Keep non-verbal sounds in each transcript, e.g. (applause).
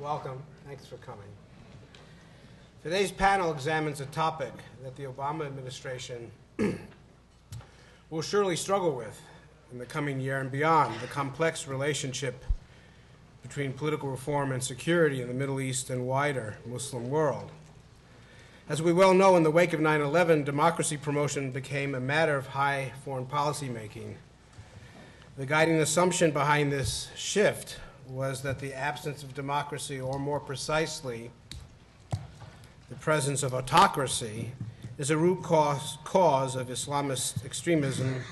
Welcome. Thanks for coming. Today's panel examines a topic that the Obama administration (clears throat) will surely struggle with in the coming year and beyond, the complex relationship between political reform and security in the Middle East and wider Muslim world. As we well know, in the wake of 9-11, democracy promotion became a matter of high foreign policy making. The guiding assumption behind this shift was that the absence of democracy, or more precisely, the presence of autocracy, is a root cause, cause of Islamist extremism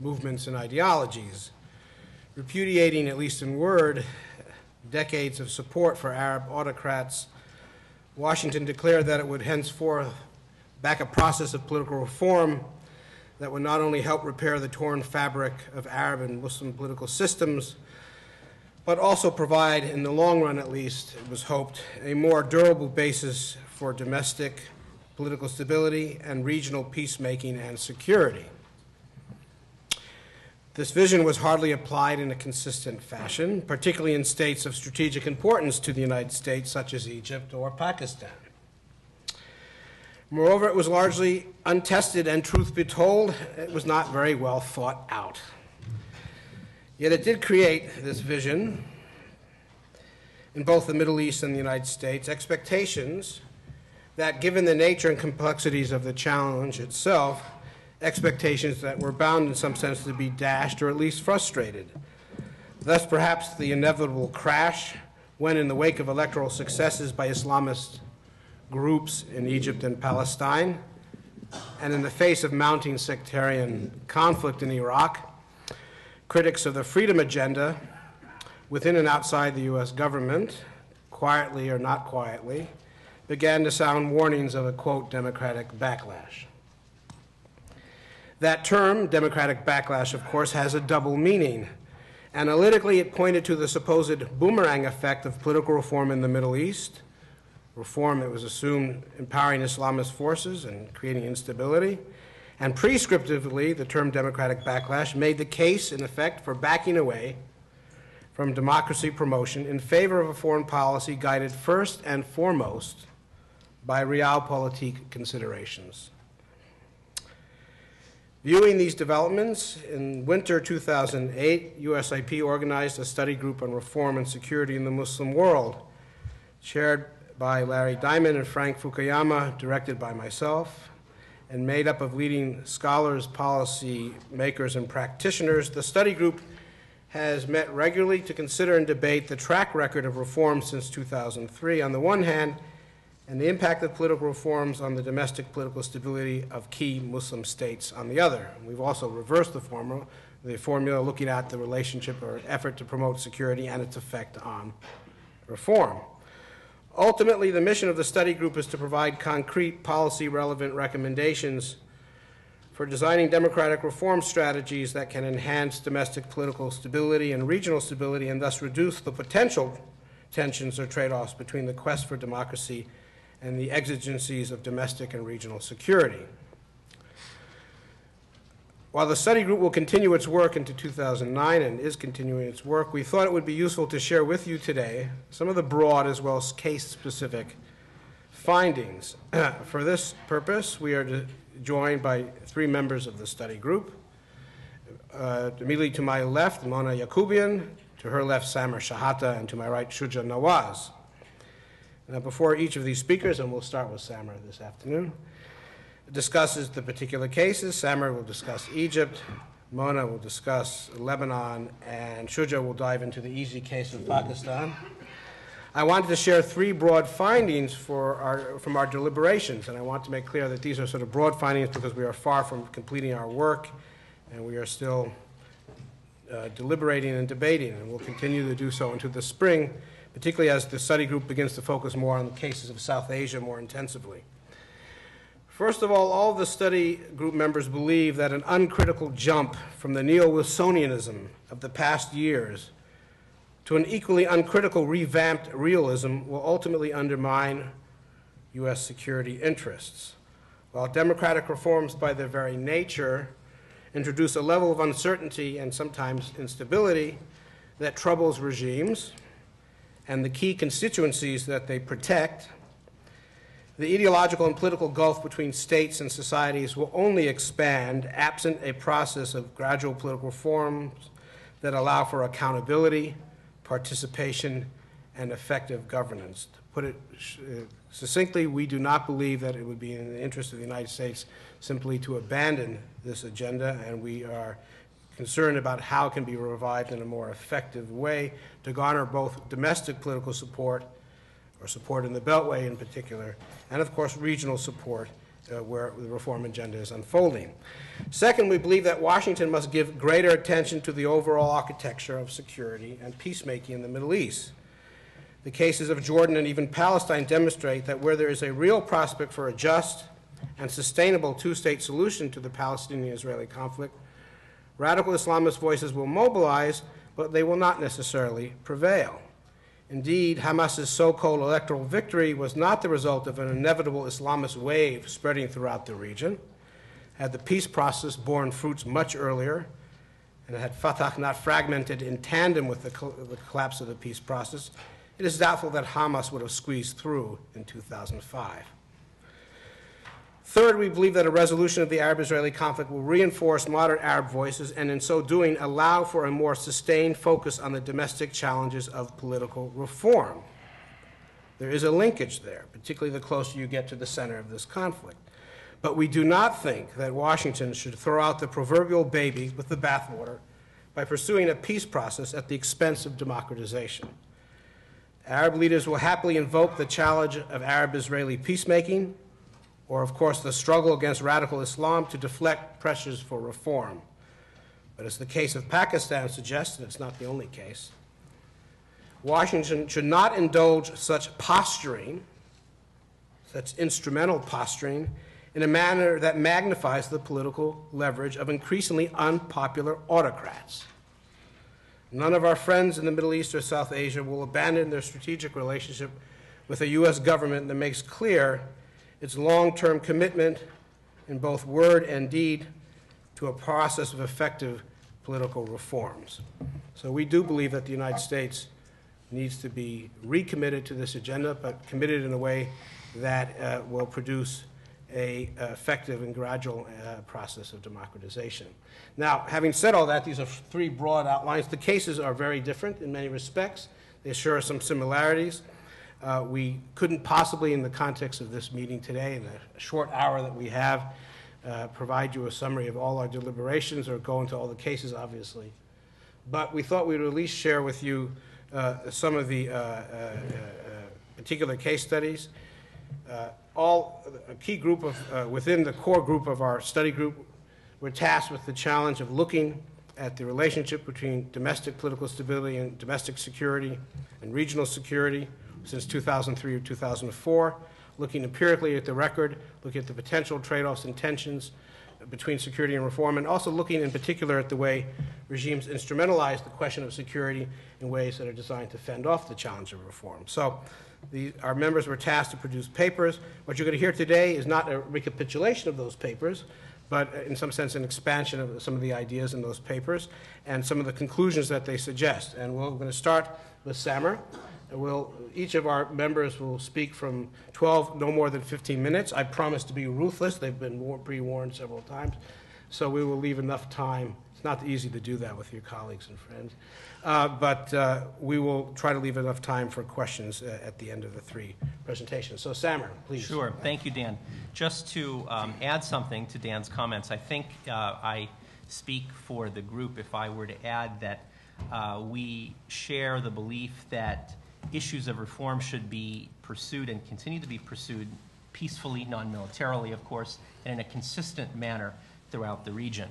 movements and ideologies. Repudiating, at least in word, decades of support for Arab autocrats, Washington declared that it would henceforth back a process of political reform that would not only help repair the torn fabric of Arab and Muslim political systems, but also provide, in the long run at least, it was hoped, a more durable basis for domestic political stability and regional peacemaking and security. This vision was hardly applied in a consistent fashion, particularly in states of strategic importance to the United States, such as Egypt or Pakistan. Moreover, it was largely untested, and truth be told, it was not very well thought out. Yet it did create this vision in both the Middle East and the United States, expectations that, given the nature and complexities of the challenge itself, expectations that were bound in some sense to be dashed or at least frustrated. Thus, perhaps the inevitable crash when, in the wake of electoral successes by Islamist groups in Egypt and Palestine, and in the face of mounting sectarian conflict in Iraq, critics of the freedom agenda within and outside the U.S. government, quietly or not quietly, began to sound warnings of a, quote, democratic backlash. That term, democratic backlash, of course, has a double meaning. Analytically, it pointed to the supposed boomerang effect of political reform in the Middle East, reform, it was assumed, empowering Islamist forces and creating instability, and prescriptively, the term democratic backlash made the case, in effect, for backing away from democracy promotion in favor of a foreign policy guided first and foremost by realpolitik considerations. Viewing these developments, in winter 2008, USIP organized a study group on reform and security in the Muslim world, chaired by Larry Diamond and Frank Fukuyama, directed by myself, and made up of leading scholars, policy makers, and practitioners, the study group has met regularly to consider and debate the track record of reform since 2003 on the one hand, and the impact of political reforms on the domestic political stability of key Muslim states on the other. We've also reversed the formula, the formula looking at the relationship or effort to promote security and its effect on reform. Ultimately, the mission of the study group is to provide concrete policy relevant recommendations for designing democratic reform strategies that can enhance domestic political stability and regional stability and thus reduce the potential tensions or trade offs between the quest for democracy and the exigencies of domestic and regional security. While the study group will continue its work into 2009 and is continuing its work, we thought it would be useful to share with you today some of the broad as well as case-specific findings. (clears throat) For this purpose, we are joined by three members of the study group. Uh, immediately to my left, Mona Yacoubian, to her left, Samer Shehata, and to my right, Shuja Nawaz. Now, before each of these speakers, and we'll start with Samer this afternoon, discusses the particular cases. Samer will discuss Egypt, Mona will discuss Lebanon, and Shuja will dive into the easy case of Pakistan. I wanted to share three broad findings for our, from our deliberations, and I want to make clear that these are sort of broad findings because we are far from completing our work, and we are still uh, deliberating and debating, and we'll continue to do so into the spring, particularly as the study group begins to focus more on the cases of South Asia more intensively. First of all, all the study group members believe that an uncritical jump from the neo-Wilsonianism of the past years to an equally uncritical revamped realism will ultimately undermine U.S. security interests. While democratic reforms by their very nature introduce a level of uncertainty and sometimes instability that troubles regimes and the key constituencies that they protect, the ideological and political gulf between states and societies will only expand absent a process of gradual political reforms that allow for accountability, participation, and effective governance. To put it uh, succinctly, we do not believe that it would be in the interest of the United States simply to abandon this agenda, and we are concerned about how it can be revived in a more effective way to garner both domestic political support, or support in the Beltway in particular, and of course regional support uh, where the reform agenda is unfolding. Second, we believe that Washington must give greater attention to the overall architecture of security and peacemaking in the Middle East. The cases of Jordan and even Palestine demonstrate that where there is a real prospect for a just and sustainable two state solution to the Palestinian Israeli conflict, radical Islamist voices will mobilize, but they will not necessarily prevail. Indeed, Hamas's so called electoral victory was not the result of an inevitable Islamist wave spreading throughout the region. Had the peace process borne fruits much earlier, and had Fatah not fragmented in tandem with the, the collapse of the peace process, it is doubtful that Hamas would have squeezed through in 2005. Third, we believe that a resolution of the Arab Israeli conflict will reinforce modern Arab voices and, in so doing, allow for a more sustained focus on the domestic challenges of political reform. There is a linkage there, particularly the closer you get to the center of this conflict. But we do not think that Washington should throw out the proverbial baby with the bathwater by pursuing a peace process at the expense of democratization. Arab leaders will happily invoke the challenge of Arab Israeli peacemaking or, of course, the struggle against radical Islam to deflect pressures for reform. But as the case of Pakistan suggests, and it's not the only case, Washington should not indulge such posturing, such instrumental posturing, in a manner that magnifies the political leverage of increasingly unpopular autocrats. None of our friends in the Middle East or South Asia will abandon their strategic relationship with a U.S. government that makes clear its long-term commitment in both word and deed to a process of effective political reforms. So we do believe that the United States needs to be recommitted to this agenda, but committed in a way that uh, will produce a uh, effective and gradual uh, process of democratization. Now, having said all that, these are three broad outlines. The cases are very different in many respects. They share some similarities. Uh, we couldn't possibly, in the context of this meeting today, in the short hour that we have, uh, provide you a summary of all our deliberations or go into all the cases, obviously. But we thought we would at least share with you uh, some of the uh, uh, uh, particular case studies. all a key group of within the core group of our study group were tasked with the challenge of looking at the relationship between domestic political stability and domestic security and regional security since 2003 or 2004, looking empirically at the record, looking at the potential trade-offs and tensions between security and reform, and also looking in particular at the way regimes instrumentalize the question of security in ways that are designed to fend off the challenge of reform. So the, our members were tasked to produce papers. What you're going to hear today is not a recapitulation of those papers, but uh, in some sense an expansion of some of the ideas in those papers and some of the conclusions that they suggest. And we're going to start with Samer, We'll, each of our members will speak from 12, no more than 15 minutes. I promise to be ruthless. They've been pre-warned several times. So we will leave enough time. It's not easy to do that with your colleagues and friends. Uh, but uh, we will try to leave enough time for questions uh, at the end of the three presentations. So Samer, please. Sure. Thank you, Dan. Just to um, add something to Dan's comments, I think uh, I speak for the group if I were to add that uh, we share the belief that issues of reform should be pursued and continue to be pursued peacefully, non-militarily, of course, and in a consistent manner throughout the region.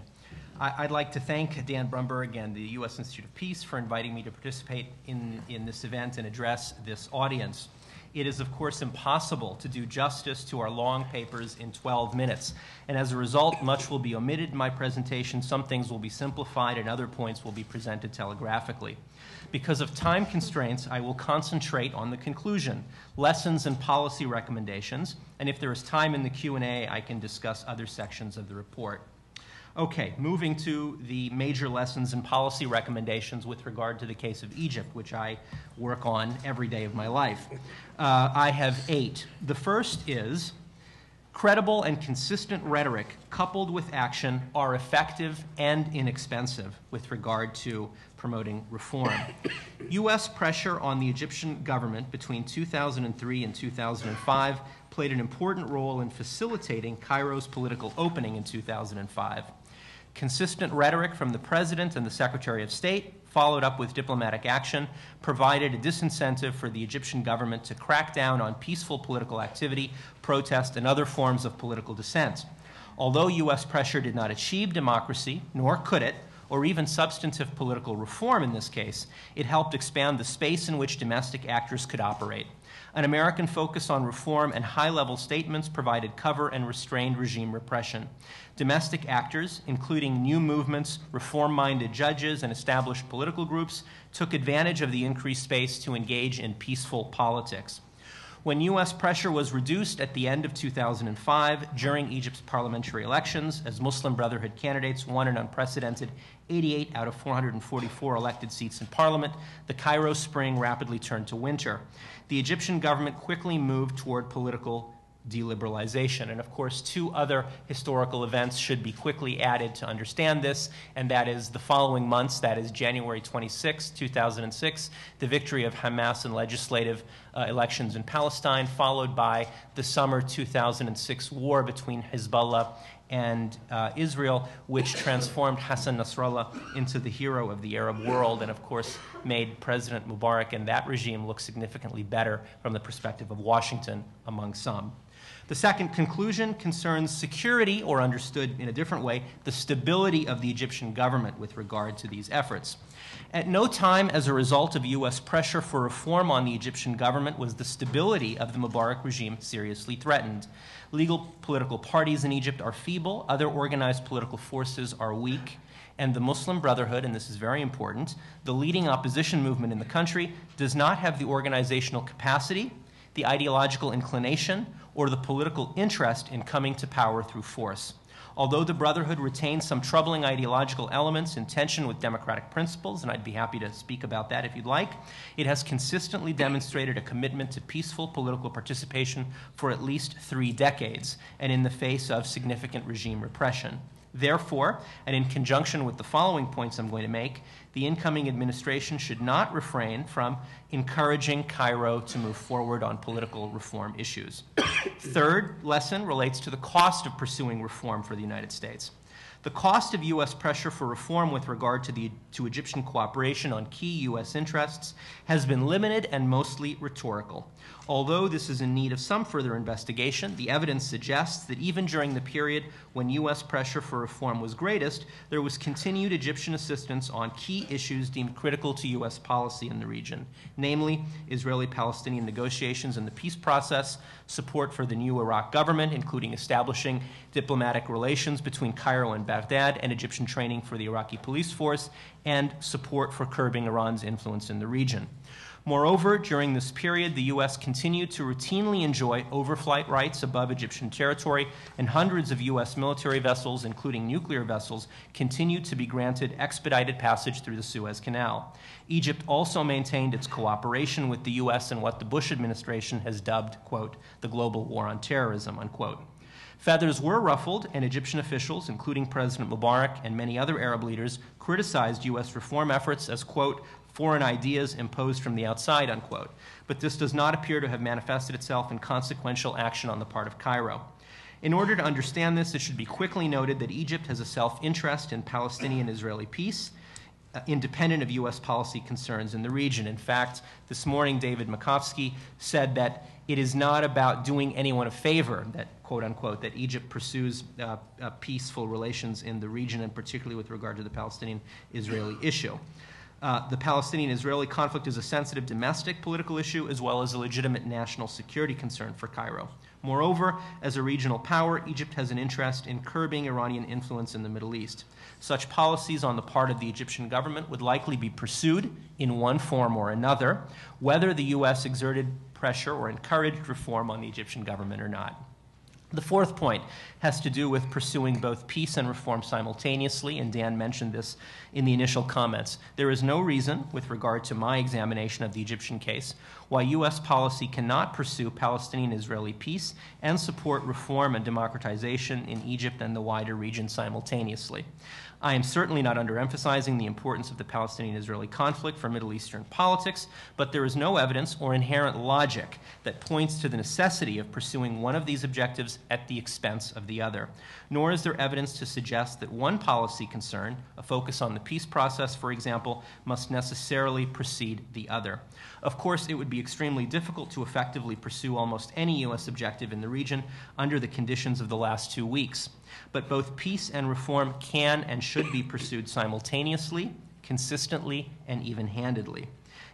I, would like to thank Dan Brumberg and the U.S. Institute of Peace for inviting me to participate in, in this event and address this audience. It is, of course, impossible to do justice to our long papers in 12 minutes, and as a result, much will be omitted in my presentation, some things will be simplified, and other points will be presented telegraphically. Because of time constraints, I will concentrate on the conclusion, lessons and policy recommendations, and if there is time in the Q&A, I can discuss other sections of the report. Okay, moving to the major lessons and policy recommendations with regard to the case of Egypt, which I work on every day of my life. Uh, I have eight. The first is credible and consistent rhetoric coupled with action are effective and inexpensive with regard to promoting reform. U.S. pressure on the Egyptian government between 2003 and 2005 played an important role in facilitating Cairo's political opening in 2005. Consistent rhetoric from the President and the Secretary of State, followed up with diplomatic action, provided a disincentive for the Egyptian government to crack down on peaceful political activity, protest, and other forms of political dissent. Although U.S. pressure did not achieve democracy, nor could it, or even substantive political reform in this case, it helped expand the space in which domestic actors could operate. An American focus on reform and high level statements provided cover and restrained regime repression. Domestic actors, including new movements, reform minded judges, and established political groups, took advantage of the increased space to engage in peaceful politics. When U.S. pressure was reduced at the end of 2005 during Egypt's parliamentary elections, as Muslim Brotherhood candidates won an unprecedented 88 out of 444 elected seats in parliament, the Cairo spring rapidly turned to winter. The Egyptian government quickly moved toward political deliberalization. And of course, two other historical events should be quickly added to understand this, and that is the following months, that is January 26, 2006, the victory of Hamas in legislative uh, elections in Palestine, followed by the summer 2006 war between Hezbollah and uh, Israel, which transformed Hassan Nasrallah into the hero of the Arab world, and of course made President Mubarak and that regime look significantly better from the perspective of Washington, among some. The second conclusion concerns security, or understood in a different way, the stability of the Egyptian government with regard to these efforts. At no time, as a result of U.S. pressure for reform on the Egyptian government, was the stability of the Mubarak regime seriously threatened. Legal political parties in Egypt are feeble, other organized political forces are weak, and the Muslim Brotherhood, and this is very important, the leading opposition movement in the country, does not have the organizational capacity, the ideological inclination, or the political interest in coming to power through force. Although the Brotherhood retains some troubling ideological elements in tension with democratic principles, and I'd be happy to speak about that if you'd like, it has consistently demonstrated a commitment to peaceful political participation for at least three decades, and in the face of significant regime repression. Therefore, and in conjunction with the following points I'm going to make, the incoming administration should not refrain from encouraging Cairo to move forward on political reform issues. (coughs) Third lesson relates to the cost of pursuing reform for the United States. The cost of U.S. pressure for reform with regard to, the, to Egyptian cooperation on key U.S. interests has been limited and mostly rhetorical. Although this is in need of some further investigation, the evidence suggests that even during the period when U.S. pressure for reform was greatest, there was continued Egyptian assistance on key issues deemed critical to U.S. policy in the region, namely Israeli Palestinian negotiations and the peace process, support for the new Iraq government, including establishing diplomatic relations between Cairo and Baghdad, and Egyptian training for the Iraqi police force, and support for curbing Iran's influence in the region. Moreover, during this period, the U.S. continued to routinely enjoy overflight rights above Egyptian territory, and hundreds of U.S. military vessels, including nuclear vessels, continued to be granted expedited passage through the Suez Canal. Egypt also maintained its cooperation with the U.S. in what the Bush administration has dubbed, quote, the global war on terrorism, unquote. Feathers were ruffled, and Egyptian officials, including President Mubarak and many other Arab leaders, criticized U.S. reform efforts as, quote, foreign ideas imposed from the outside, unquote. But this does not appear to have manifested itself in consequential action on the part of Cairo. In order to understand this, it should be quickly noted that Egypt has a self interest in Palestinian Israeli peace, independent of U.S. policy concerns in the region. In fact, this morning, David Makovsky said that it is not about doing anyone a favor that, quote unquote, that Egypt pursues uh, uh, peaceful relations in the region, and particularly with regard to the Palestinian Israeli issue. Uh, the Palestinian Israeli conflict is a sensitive domestic political issue as well as a legitimate national security concern for Cairo. Moreover, as a regional power, Egypt has an interest in curbing Iranian influence in the Middle East. Such policies on the part of the Egyptian government would likely be pursued in one form or another, whether the U.S. exerted pressure or encouraged reform on the Egyptian government or not. The fourth point has to do with pursuing both peace and reform simultaneously, and Dan mentioned this in the initial comments. There is no reason, with regard to my examination of the Egyptian case, why U.S. policy cannot pursue Palestinian Israeli peace and support reform and democratization in Egypt and the wider region simultaneously. I am certainly not underemphasizing the importance of the Palestinian Israeli conflict for Middle Eastern politics, but there is no evidence or inherent logic that points to the necessity of pursuing one of these objectives at the expense of the other. Nor is there evidence to suggest that one policy concern, a focus on the peace process, for example, must necessarily precede the other. Of course, it would be extremely difficult to effectively pursue almost any U.S. objective in the region under the conditions of the last two weeks. But both peace and reform can and should be pursued simultaneously, consistently, and even handedly.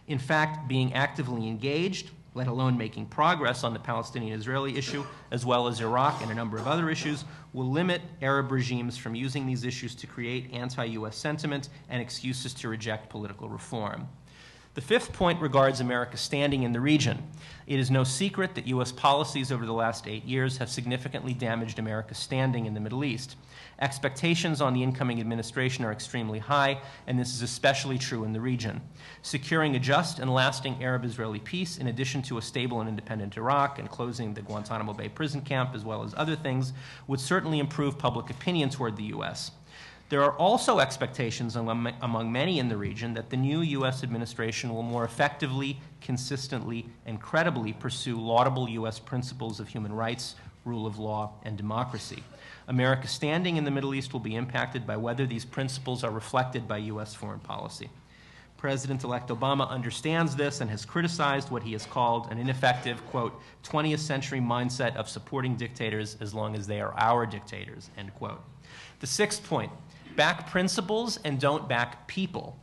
In fact, being actively engaged, let alone making progress on the Palestinian Israeli issue, as well as Iraq and a number of other issues, will limit Arab regimes from using these issues to create anti US sentiment and excuses to reject political reform. The fifth point regards America's standing in the region. It is no secret that U.S. policies over the last eight years have significantly damaged America's standing in the Middle East. Expectations on the incoming administration are extremely high, and this is especially true in the region. Securing a just and lasting Arab Israeli peace, in addition to a stable and independent Iraq and closing the Guantanamo Bay prison camp, as well as other things, would certainly improve public opinion toward the U.S. There are also expectations among, among many in the region that the new U.S. administration will more effectively, consistently, and credibly pursue laudable U.S. principles of human rights, rule of law, and democracy. America's standing in the Middle East will be impacted by whether these principles are reflected by U.S. foreign policy. President elect Obama understands this and has criticized what he has called an ineffective, quote, 20th century mindset of supporting dictators as long as they are our dictators, end quote. The sixth point back principles and don't back people.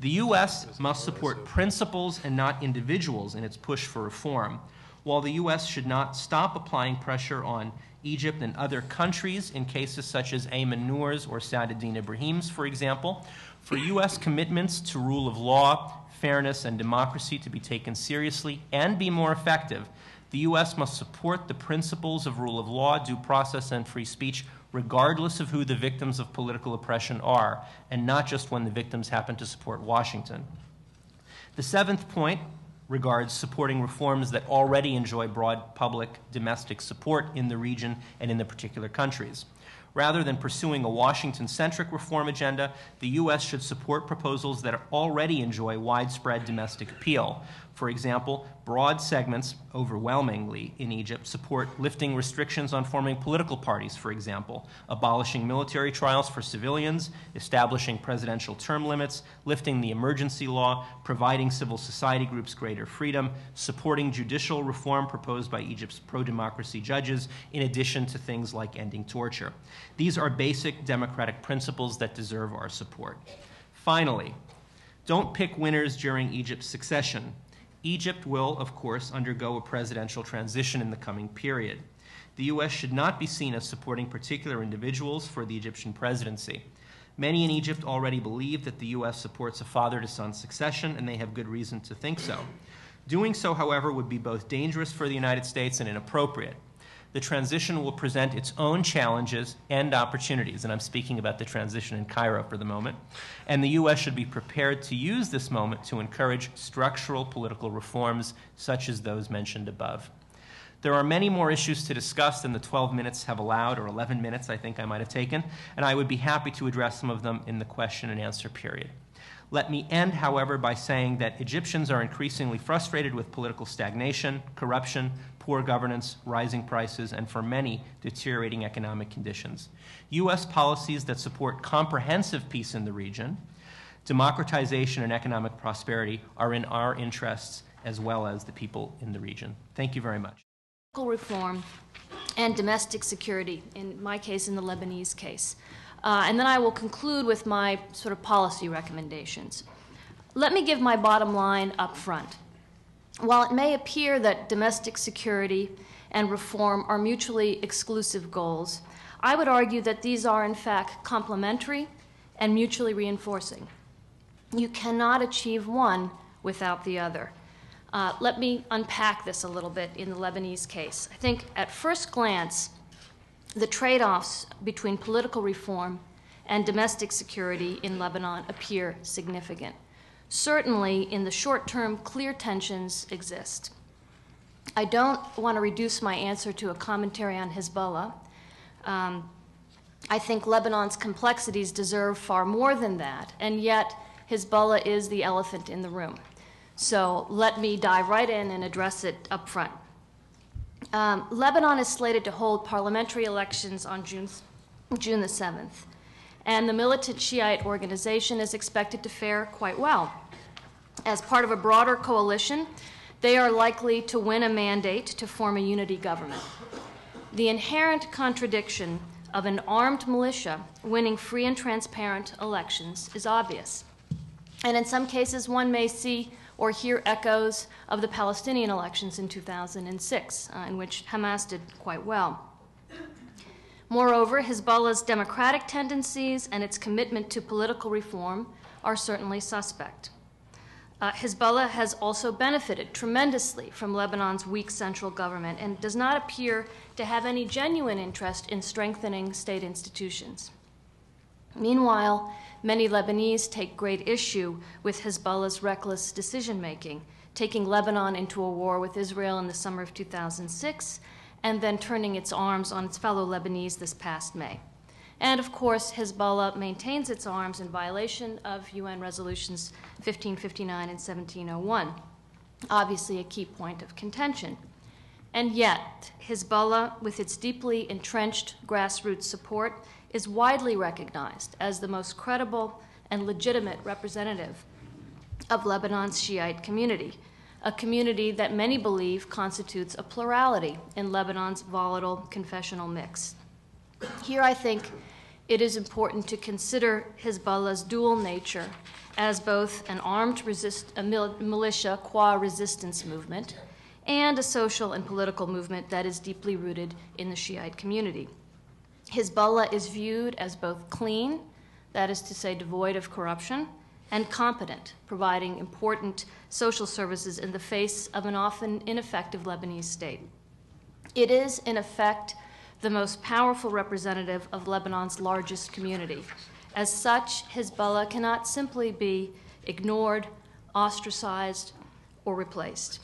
The U.S. must support principles and not individuals in its push for reform. While the U.S. should not stop applying pressure on Egypt and other countries in cases such as Ayman Nour's or Saad Eddin Ibrahim's, for example, for U.S. commitments to rule of law, fairness, and democracy to be taken seriously and be more effective, the U.S. must support the principles of rule of law, due process, and free speech regardless of who the victims of political oppression are, and not just when the victims happen to support Washington. The seventh point regards supporting reforms that already enjoy broad public domestic support in the region and in the particular countries. Rather than pursuing a Washington centric reform agenda, the U.S. should support proposals that already enjoy widespread domestic appeal, for example, broad segments, overwhelmingly in Egypt, support lifting restrictions on forming political parties, for example, abolishing military trials for civilians, establishing presidential term limits, lifting the emergency law, providing civil society groups greater freedom, supporting judicial reform proposed by Egypt's pro democracy judges, in addition to things like ending torture. These are basic democratic principles that deserve our support. Finally, don't pick winners during Egypt's succession. Egypt will, of course, undergo a presidential transition in the coming period. The U.S. should not be seen as supporting particular individuals for the Egyptian presidency. Many in Egypt already believe that the U.S. supports a father to son succession, and they have good reason to think so. Doing so, however, would be both dangerous for the United States and inappropriate the transition will present its own challenges and opportunities. And I'm speaking about the transition in Cairo for the moment. And the U.S. should be prepared to use this moment to encourage structural political reforms such as those mentioned above. There are many more issues to discuss than the 12 minutes have allowed, or 11 minutes I think I might have taken, and I would be happy to address some of them in the question and answer period. Let me end, however, by saying that Egyptians are increasingly frustrated with political stagnation, corruption, poor governance, rising prices, and for many, deteriorating economic conditions. U.S. policies that support comprehensive peace in the region, democratization, and economic prosperity are in our interests as well as the people in the region. Thank you very much. Reform and domestic security, in my case, in the Lebanese case. Uh, and then I will conclude with my sort of policy recommendations. Let me give my bottom line up front. While it may appear that domestic security and reform are mutually exclusive goals, I would argue that these are, in fact, complementary and mutually reinforcing. You cannot achieve one without the other. Uh, let me unpack this a little bit in the Lebanese case. I think at first glance, the trade offs between political reform and domestic security in Lebanon appear significant. Certainly, in the short term, clear tensions exist. I don't want to reduce my answer to a commentary on Hezbollah. Um, I think Lebanon's complexities deserve far more than that, and yet Hezbollah is the elephant in the room. So let me dive right in and address it up front. Um, Lebanon is slated to hold parliamentary elections on June, June the 7th, and the militant Shiite organization is expected to fare quite well. As part of a broader coalition, they are likely to win a mandate to form a unity government. The inherent contradiction of an armed militia winning free and transparent elections is obvious. And in some cases, one may see or hear echoes of the Palestinian elections in 2006, uh, in which Hamas did quite well. Moreover, Hezbollah's democratic tendencies and its commitment to political reform are certainly suspect. Uh, Hezbollah has also benefited tremendously from Lebanon's weak central government and does not appear to have any genuine interest in strengthening state institutions. Meanwhile, many Lebanese take great issue with Hezbollah's reckless decision making, taking Lebanon into a war with Israel in the summer of 2006 and then turning its arms on its fellow Lebanese this past May. And of course, Hezbollah maintains its arms in violation of UN resolutions 1559 and 1701, obviously a key point of contention. And yet, Hezbollah, with its deeply entrenched grassroots support, is widely recognized as the most credible and legitimate representative of Lebanon's Shiite community, a community that many believe constitutes a plurality in Lebanon's volatile confessional mix. Here, I think it is important to consider Hezbollah's dual nature as both an armed resist, militia qua resistance movement and a social and political movement that is deeply rooted in the Shiite community. Hezbollah is viewed as both clean, that is to say, devoid of corruption, and competent, providing important social services in the face of an often ineffective Lebanese state. It is, in effect, the most powerful representative of Lebanon's largest community. As such, Hezbollah cannot simply be ignored, ostracized, or replaced.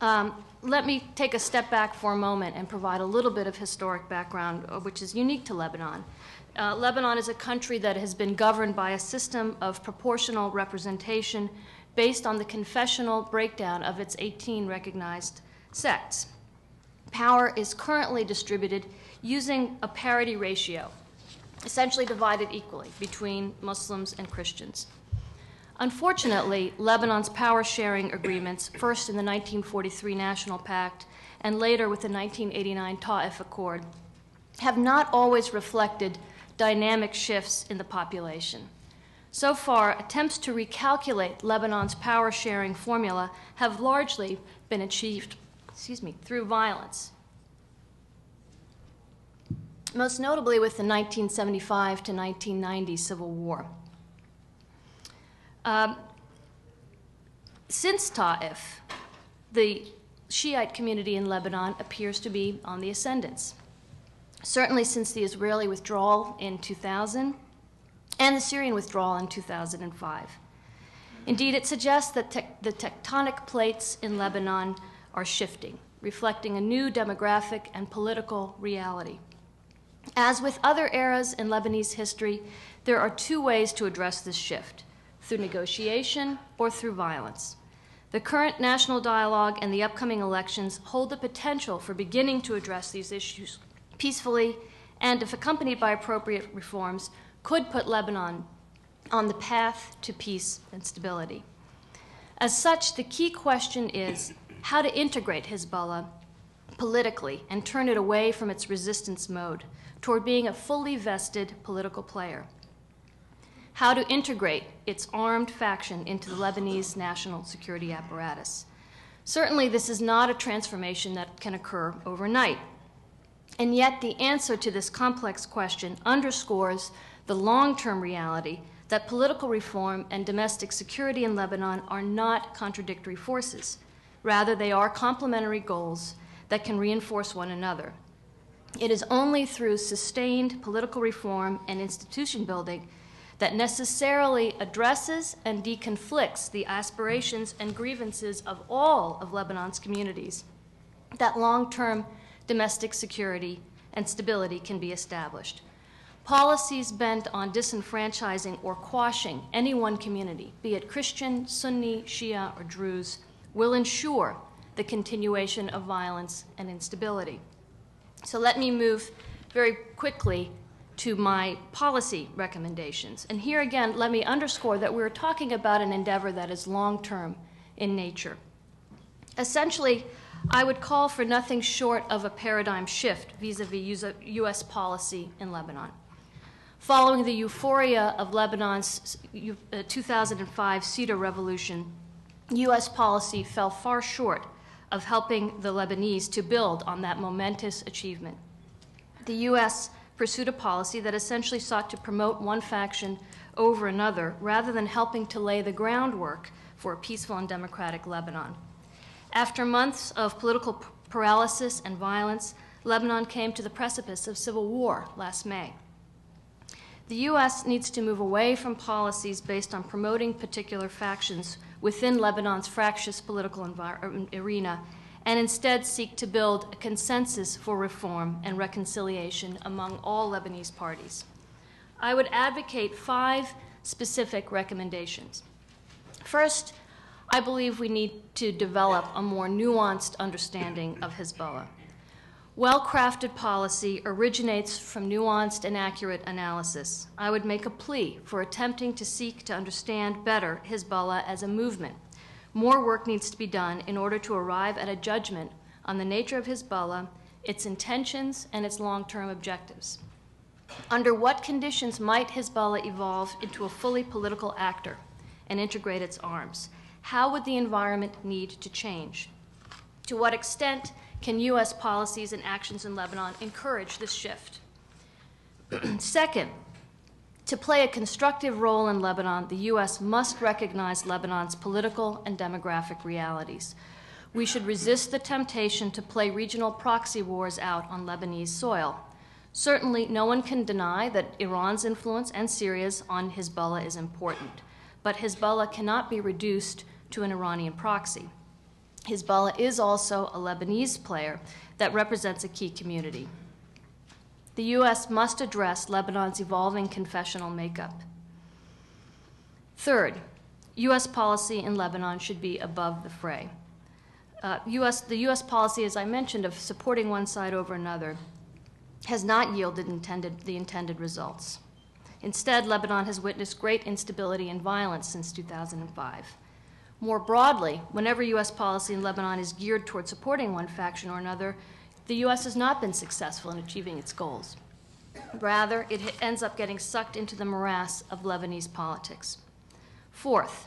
Um, let me take a step back for a moment and provide a little bit of historic background, uh, which is unique to Lebanon. Uh, Lebanon is a country that has been governed by a system of proportional representation based on the confessional breakdown of its 18 recognized sects power is currently distributed using a parity ratio, essentially divided equally between Muslims and Christians. Unfortunately, Lebanon's power sharing agreements, first in the 1943 National Pact and later with the 1989 Ta'if Accord, have not always reflected dynamic shifts in the population. So far, attempts to recalculate Lebanon's power sharing formula have largely been achieved excuse me, through violence. Most notably with the 1975 to 1990 Civil War. Um, since Ta'if, the Shiite community in Lebanon appears to be on the ascendance. Certainly since the Israeli withdrawal in 2000 and the Syrian withdrawal in 2005. Indeed, it suggests that te- the tectonic plates in Lebanon are shifting, reflecting a new demographic and political reality. As with other eras in Lebanese history, there are two ways to address this shift through negotiation or through violence. The current national dialogue and the upcoming elections hold the potential for beginning to address these issues peacefully and, if accompanied by appropriate reforms, could put Lebanon on the path to peace and stability. As such, the key question is how to integrate Hezbollah politically and turn it away from its resistance mode toward being a fully vested political player. How to integrate its armed faction into the Lebanese national security apparatus. Certainly, this is not a transformation that can occur overnight. And yet, the answer to this complex question underscores the long term reality that political reform and domestic security in Lebanon are not contradictory forces. Rather, they are complementary goals that can reinforce one another. It is only through sustained political reform and institution building that necessarily addresses and deconflicts the aspirations and grievances of all of Lebanon's communities that long term domestic security and stability can be established. Policies bent on disenfranchising or quashing any one community, be it Christian, Sunni, Shia, or Druze, will ensure the continuation of violence and instability. So let me move very quickly to my policy recommendations. And here again, let me underscore that we're talking about an endeavor that is long term in nature. Essentially, I would call for nothing short of a paradigm shift vis a vis U.S. policy in Lebanon. Following the euphoria of Lebanon's uh, 2005 Cedar Revolution, U.S. policy fell far short of helping the Lebanese to build on that momentous achievement. The U.S. pursued a policy that essentially sought to promote one faction over another rather than helping to lay the groundwork for a peaceful and democratic Lebanon. After months of political paralysis and violence, Lebanon came to the precipice of civil war last May. The U.S. needs to move away from policies based on promoting particular factions within Lebanon's fractious political envir- um, arena and instead seek to build a consensus for reform and reconciliation among all Lebanese parties. I would advocate five specific recommendations. First, I believe we need to develop a more nuanced understanding of Hezbollah. Well crafted policy originates from nuanced and accurate analysis. I would make a plea for attempting to seek to understand better Hezbollah as a movement. More work needs to be done in order to arrive at a judgment on the nature of Hezbollah, its intentions, and its long term objectives. Under what conditions might Hezbollah evolve into a fully political actor and integrate its arms? how would the environment need to change? To what extent can U.S. policies and actions in Lebanon encourage this shift? (clears throat) Second, to play a constructive role in Lebanon, the U.S. must recognize Lebanon's political and demographic realities. We should resist the temptation to play regional proxy wars out on Lebanese soil. Certainly, no one can deny that Iran's influence and Syria's on Hezbollah is important, but Hezbollah cannot be reduced to an Iranian proxy. Hezbollah is also a Lebanese player that represents a key community. The U.S. must address Lebanon's evolving confessional makeup. Third, U.S. policy in Lebanon should be above the fray. Uh, US, the U.S. policy, as I mentioned, of supporting one side over another has not yielded intended, the intended results. Instead, Lebanon has witnessed great instability and violence since 2005. More broadly, whenever U.S. policy in Lebanon is geared toward supporting one faction or another, the U.S. has not been successful in achieving its goals. Rather, it ends up getting sucked into the morass of Lebanese politics. Fourth,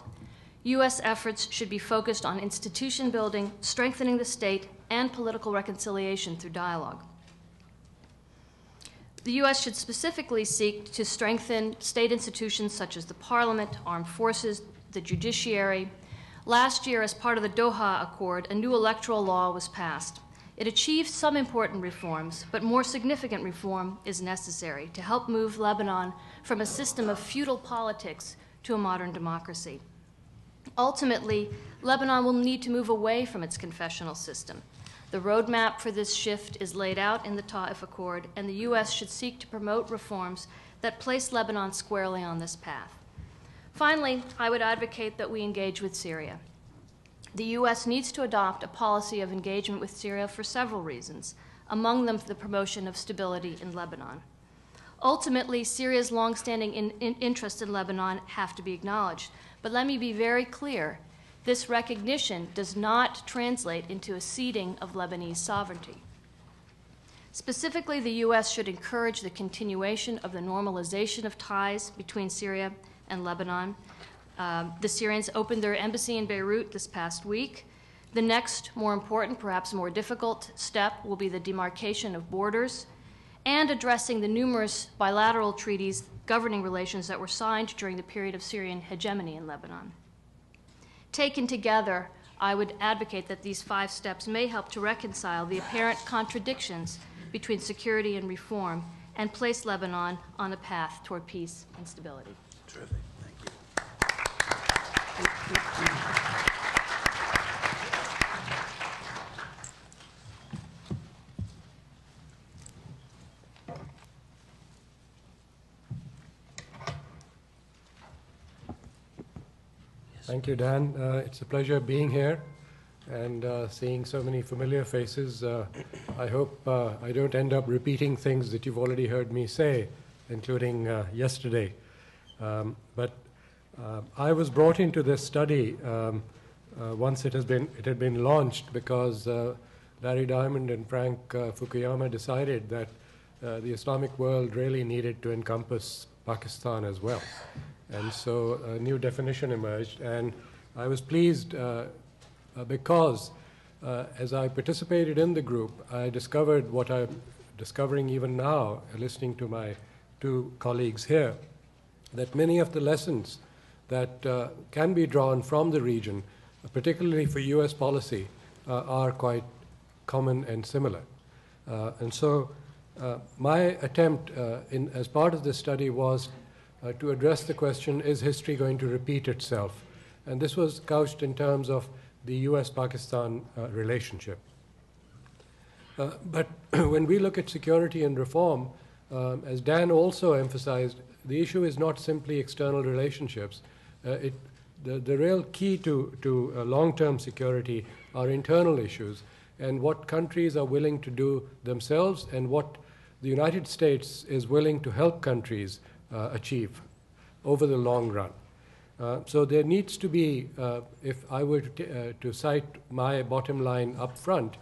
U.S. efforts should be focused on institution building, strengthening the state, and political reconciliation through dialogue. The U.S. should specifically seek to strengthen state institutions such as the parliament, armed forces, the judiciary, Last year, as part of the Doha Accord, a new electoral law was passed. It achieved some important reforms, but more significant reform is necessary to help move Lebanon from a system of feudal politics to a modern democracy. Ultimately, Lebanon will need to move away from its confessional system. The roadmap for this shift is laid out in the Ta'if Accord, and the U.S. should seek to promote reforms that place Lebanon squarely on this path. Finally, I would advocate that we engage with Syria. The U.S. needs to adopt a policy of engagement with Syria for several reasons, among them the promotion of stability in Lebanon. Ultimately, Syria's longstanding in, in interests in Lebanon have to be acknowledged. But let me be very clear this recognition does not translate into a ceding of Lebanese sovereignty. Specifically, the U.S. should encourage the continuation of the normalization of ties between Syria and Lebanon. Uh, the Syrians opened their embassy in Beirut this past week. The next, more important, perhaps more difficult step will be the demarcation of borders and addressing the numerous bilateral treaties governing relations that were signed during the period of Syrian hegemony in Lebanon. Taken together, I would advocate that these five steps may help to reconcile the apparent contradictions between security and reform and place Lebanon on a path toward peace and stability. Terrific. Thank you, Dan. Uh, It's a pleasure being here and uh, seeing so many familiar faces. Uh, I hope uh, I don't end up repeating things that you've already heard me say, including uh, yesterday. Um, But uh, I was brought into this study um, uh, once it has been, it had been launched because uh, Larry Diamond and Frank uh, Fukuyama decided that uh, the Islamic world really needed to encompass Pakistan as well. And so a new definition emerged, and I was pleased uh, because as I participated in the group, I discovered what I'm discovering even now, listening to my two colleagues here, that many of the lessons that uh, can be drawn from the region, particularly for US policy, uh, are quite common and similar. Uh, and so uh, my attempt uh, in, as part of this study was uh, to address the question is history going to repeat itself? And this was couched in terms of the US Pakistan relationship. But (clears throat) when we look at security and reform, um, as Dan also emphasized, the issue is not simply external relationships. Uh, it, the, the real key to, to uh, long term security are internal issues and what countries are willing to do themselves and what the United States is willing to help countries uh, achieve over the long run. Uh, so there needs to be, uh, if I were to, uh, to cite my bottom line up front,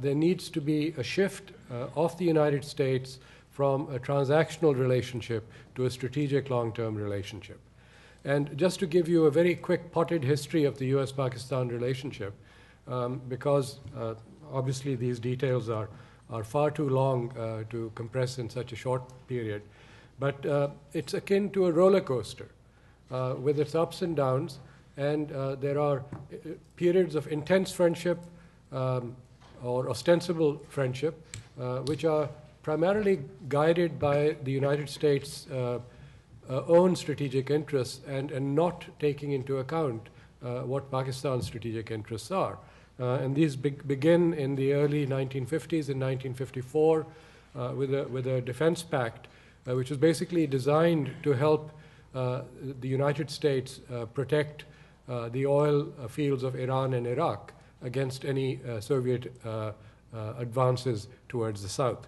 there needs to be a shift of the United States from a transactional relationship to a strategic long term relationship. And just to give you a very quick potted history of the US Pakistan relationship, um, because uh, obviously these details are, are far too long uh, to compress in such a short period, but uh, it's akin to a roller coaster uh, with its ups and downs, and uh, there are uh, periods of intense friendship um, or ostensible friendship, which are primarily guided by the United States' uh, uh, own strategic interests and, and not taking into account uh, what Pakistan's strategic interests are. Uh, and these beg begin in the early 1950s, in 1954, uh, with, a, with a defense pact, uh, which was basically designed to help the United States protect the oil fields of Iran and Iraq against any Soviet advances towards the south.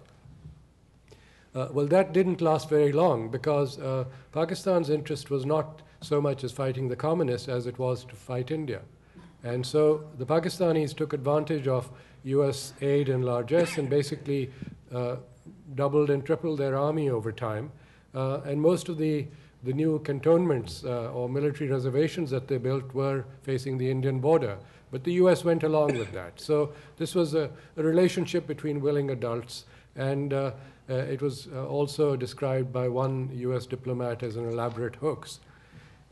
Uh, well, that didn't last very long because uh, Pakistan's interest was not so much as fighting the communists as it was to fight India. And so the Pakistanis took advantage of US aid and largesse and basically uh, doubled and tripled their army over time. Uh, and most of the, the new cantonments uh, or military reservations that they built were facing the Indian border. But the US went along with that. So this was a, a relationship between willing adults. And uh, it was uh, also described by one US diplomat as an elaborate hoax.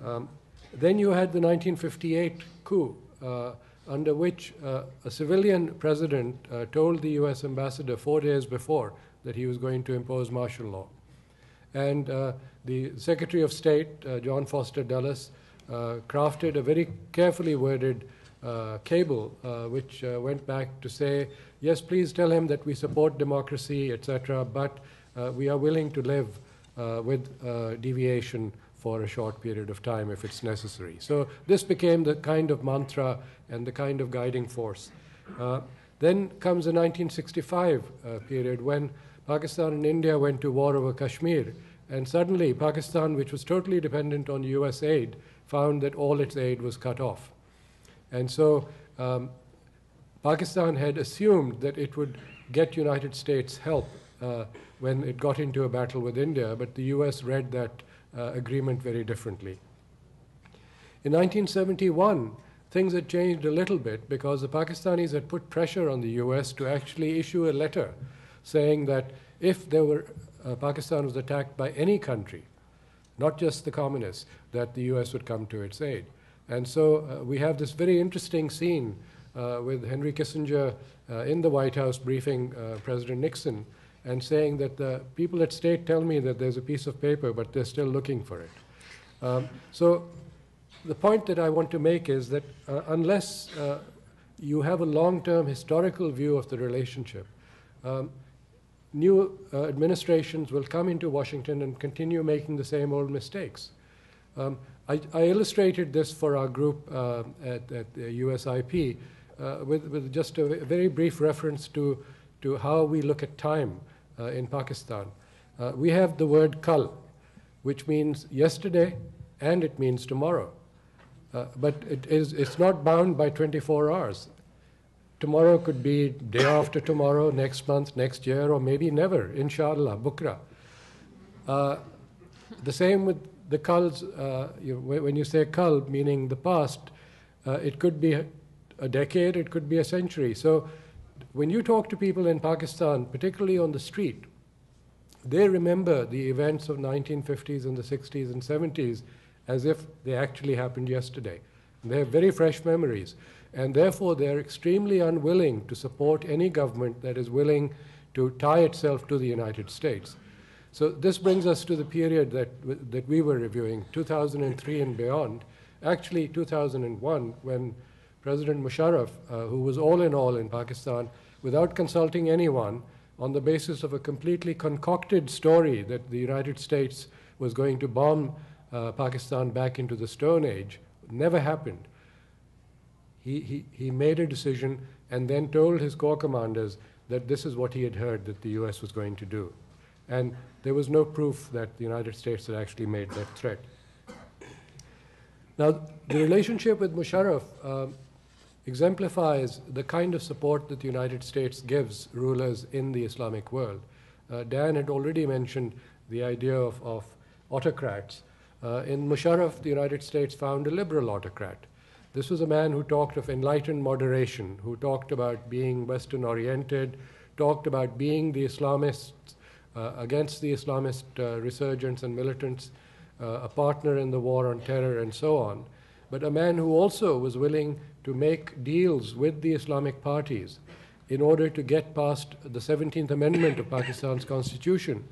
Um, then you had the 1958 coup, uh, under which uh, a civilian president uh, told the US ambassador four days before that he was going to impose martial law. And uh, the Secretary of State, uh, John Foster Dulles, uh, crafted a very carefully worded uh, cable uh, which uh, went back to say, yes, please tell him that we support democracy, etc., but uh, we are willing to live uh, with uh, deviation for a short period of time if it's necessary. So this became the kind of mantra and the kind of guiding force. Uh, then comes the 1965 uh, period when Pakistan and India went to war over Kashmir, and suddenly Pakistan, which was totally dependent on US aid, found that all its aid was cut off. And so um, Pakistan had assumed that it would get United States help uh, when it got into a battle with India, but the US read that uh, agreement very differently. In 1971, things had changed a little bit because the Pakistanis had put pressure on the US to actually issue a letter saying that if there were, uh, Pakistan was attacked by any country, not just the communists, that the US would come to its aid. And so uh, we have this very interesting scene with Henry Kissinger uh, in the White House briefing uh, President Nixon and saying that the people at state tell me that there's a piece of paper, but they're still looking for it. Um, so the point that I want to make is that uh, unless uh, you have a long-term historical view of the relationship, um, new uh, administrations will come into Washington and continue making the same old mistakes. Um, I, I illustrated this for our group uh, at, at the USIP uh, with, with just a very brief reference to, to how we look at time uh, in Pakistan. Uh, we have the word kal, which means yesterday and it means tomorrow. Uh, but it is, it's not bound by 24 hours. Tomorrow could be day after tomorrow, next month, next year, or maybe never, inshallah, bukra. Uh, the same with the kals, uh, you, when you say kal, meaning the past, uh, it could be a- decade, it could be a century. So when you talk to people in Pakistan, particularly on the street, they remember the events of 1950s and the 60s and 70s as if they actually happened yesterday. They have very fresh memories, and therefore they're extremely unwilling to support any government that is willing to tie itself to the United States. So this brings us to the period that, that we were reviewing, 2003 and beyond. Actually, 2001, when President Musharraf, uh, who was all in all in Pakistan, without consulting anyone, on the basis of a completely concocted story that the United States was going to bomb uh, Pakistan back into the Stone Age, never happened. He, he, he made a decision and then told his corps commanders that this is what he had heard that the US was going to do. And there was no proof that the United States had actually made that threat. Now, the relationship with Musharraf um, exemplifies the kind of support that the United States gives rulers in the Islamic world. Uh, Dan had already mentioned the idea of, of autocrats. Uh, in Musharraf, the United States found a liberal autocrat. This was a man who talked of enlightened moderation, who talked about being Western oriented, talked about being the Islamists uh, against the Islamist uh, resurgence and militants, uh, a partner in the war on terror, and so on. But a man who also was willing to make deals with the Islamic parties in order to get past the 17th Amendment of Pakistan's constitution,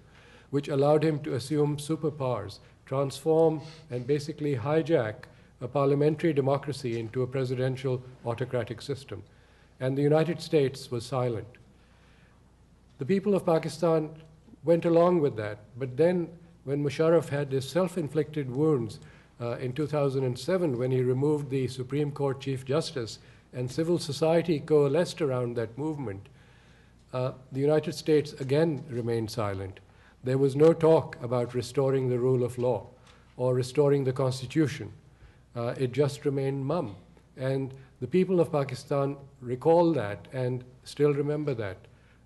which allowed him to assume superpowers, transform, and basically hijack a parliamentary democracy into a presidential autocratic system. And the United States was silent. The people of Pakistan went along with that, but then when Musharraf had his self inflicted wounds uh, in 2007, when he removed the Supreme Court Chief Justice and civil society coalesced around that movement, uh, the United States again remained silent. There was no talk about restoring the rule of law or restoring the Constitution. Uh, it just remained mum. And the people of Pakistan recall that and still remember that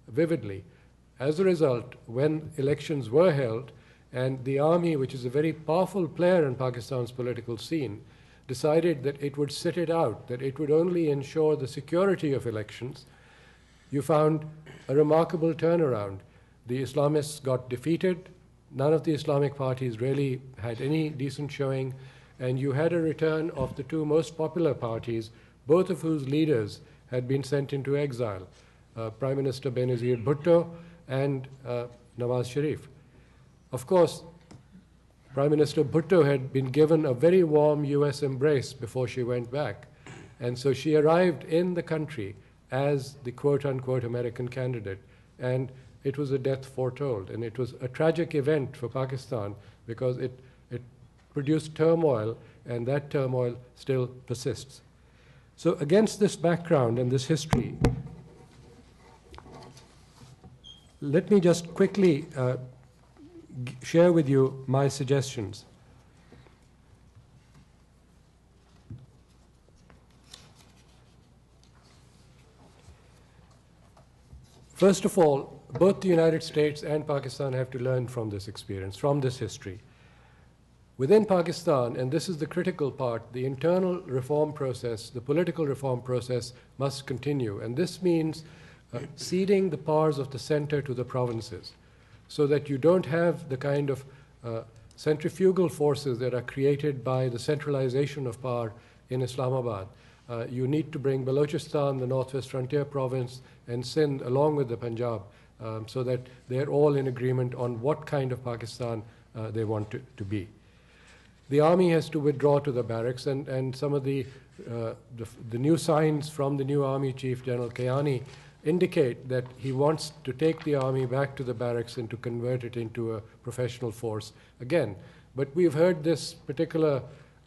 vividly. As a result, when elections were held, and the army, which is a very powerful player in Pakistan's political scene, decided that it would sit it out, that it would only ensure the security of elections, you found a remarkable turnaround. The Islamists got defeated. None of the Islamic parties really had any decent showing. And you had a return of the two most popular parties, both of whose leaders had been sent into exile uh, Prime Minister Benazir Bhutto and uh, Nawaz Sharif. Of course, Prime Minister Bhutto had been given a very warm US embrace before she went back. And so she arrived in the country as the quote unquote American candidate. And it was a death foretold. And it was a tragic event for Pakistan because it, it produced turmoil, and that turmoil still persists. So, against this background and this history, let me just quickly uh, share with you my suggestions. First of all, both the United States and Pakistan have to learn from this experience, from this history. Within Pakistan, and this is the critical part, the internal reform process, the political reform process must continue. And this means uh, ceding the powers of the center to the provinces so that you don't have the kind of uh, centrifugal forces that are created by the centralization of power in Islamabad. uh, you need to bring Balochistan, the Northwest Frontier Province, and Sindh along with the Punjab um, so that they're all in agreement on what kind of Pakistan uh, they want to, to be. The army has to withdraw to the barracks, and, and some of the, uh, the, the new signs from the new army chief, General Kayani, indicate that he wants to take the army back to the barracks and to convert it into a professional force again. But we've heard this particular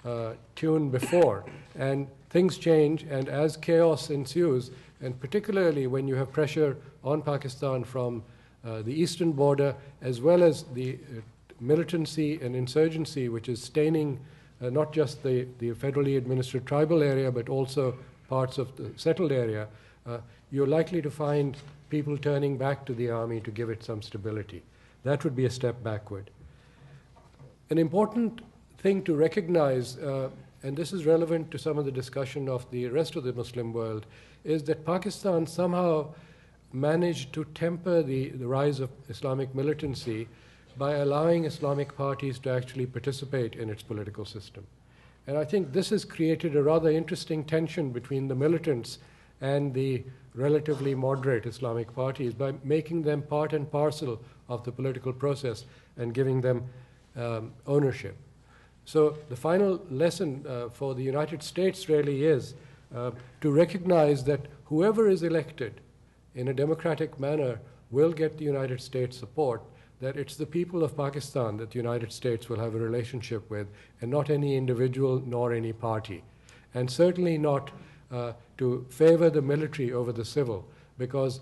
uh, tune before, and things change, and as chaos ensues, and particularly when you have pressure on Pakistan from uh, the eastern border, as well as the uh, militancy and insurgency which is staining uh, not just the, the federally administered tribal area, but also parts of the settled area, uh, you're likely to find people turning back to the army to give it some stability. That would be a step backward. An important thing to recognize, uh, and this is relevant to some of the discussion of the rest of the Muslim world, is that Pakistan somehow managed to temper the, the rise of Islamic militancy by allowing Islamic parties to actually participate in its political system. And I think this has created a rather interesting tension between the militants and the relatively moderate Islamic parties by making them part and parcel of the political process and giving them um, ownership. So the final lesson uh, for the United States really is uh, to recognize that whoever is elected in a democratic manner will get the United States support, that it's the people of Pakistan that the United States will have a relationship with, and not any individual nor any party. And certainly not uh, to favor the military over the civil, because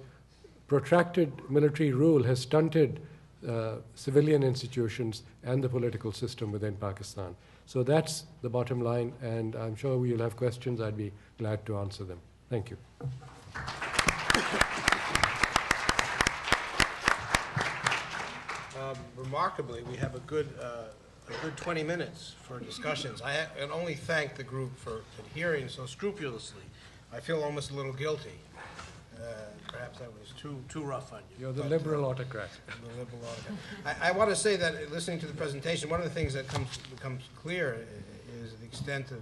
protracted military rule has stunted uh, civilian institutions and the political system within Pakistan. So that's the bottom line, and I'm sure we'll have questions. I'd be glad to answer them. Thank you. Um, Remarkably, we have a good, uh, a good 20 minutes for discussions. I can only thank the group for adhering so scrupulously. I feel almost a little guilty. Uh, Perhaps that was too, too rough on you. You're the but, uh, liberal autocrat. the liberal article. I, I want to say that, uh, listening to the presentation, one of the things that comes, becomes clear is the extent of